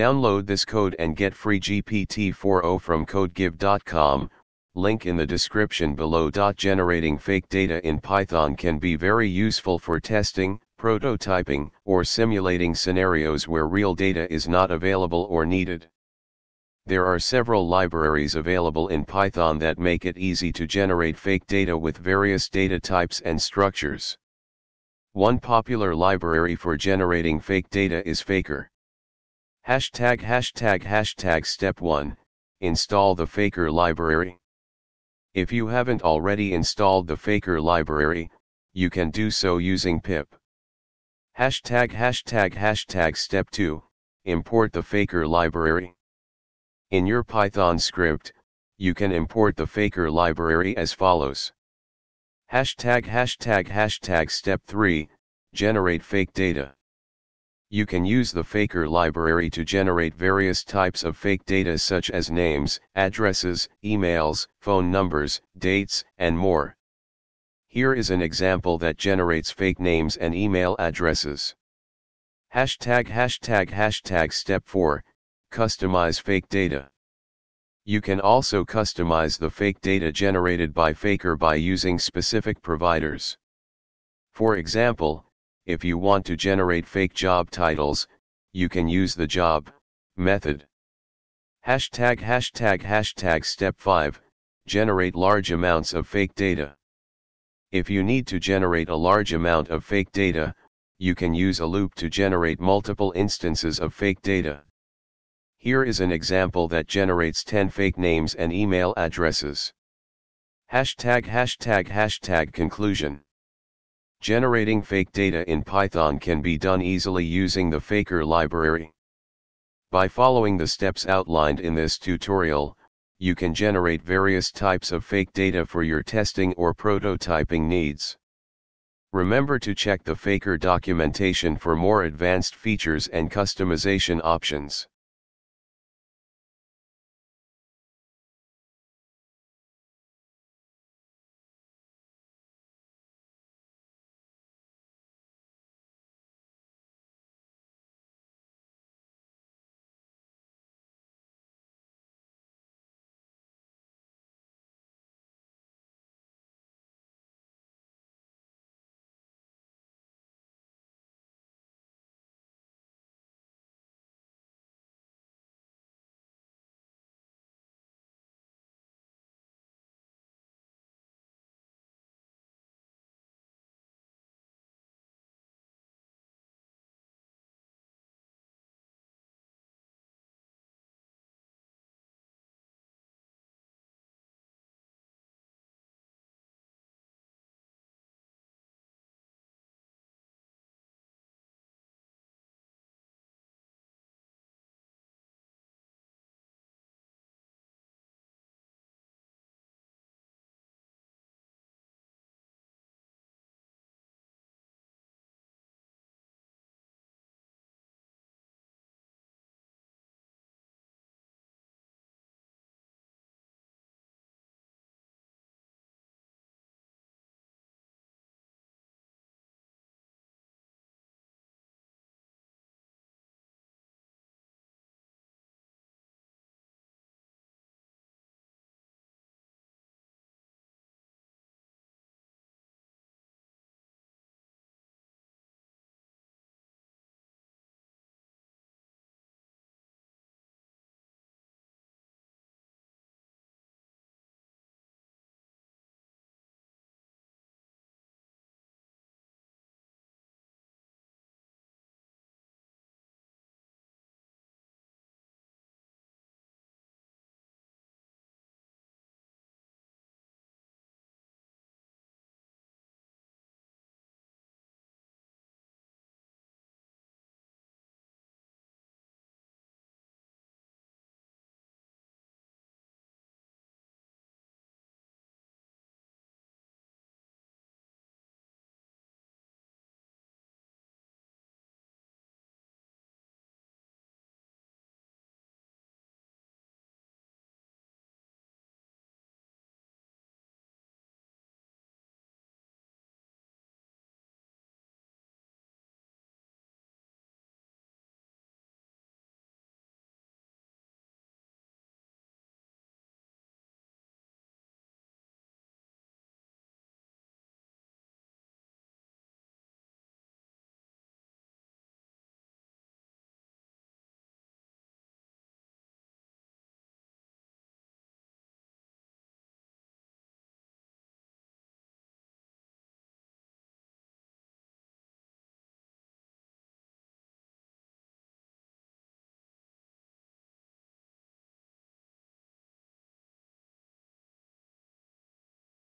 Download this code and get free GPT-4o from codegive.com, link in the description below. Generating fake data in Python can be very useful for testing, prototyping, or simulating scenarios where real data is not available or needed. There are several libraries available in Python that make it easy to generate fake data with various data types and structures. One popular library for generating fake data is Faker. Hashtag hashtag hashtag step 1, install the Faker library. If you haven't already installed the Faker library, you can do so using pip. Hashtag hashtag hashtag step 2, import the Faker library. In your Python script, you can import the Faker library as follows. Hashtag hashtag hashtag step 3, generate fake data. You can use the Faker library to generate various types of fake data such as names, addresses, emails, phone numbers, dates, and more. Here is an example that generates fake names and email addresses. Hashtag hashtag hashtag step 4, Customize fake data. You can also customize the fake data generated by Faker by using specific providers. For example, if you want to generate fake job titles, you can use the job method. Hashtag hashtag hashtag step 5, generate large amounts of fake data. If you need to generate a large amount of fake data, you can use a loop to generate multiple instances of fake data. Here is an example that generates 10 fake names and email addresses. Hashtag hashtag hashtag conclusion. Generating fake data in Python can be done easily using the Faker library. By following the steps outlined in this tutorial, you can generate various types of fake data for your testing or prototyping needs. Remember to check the Faker documentation for more advanced features and customization options.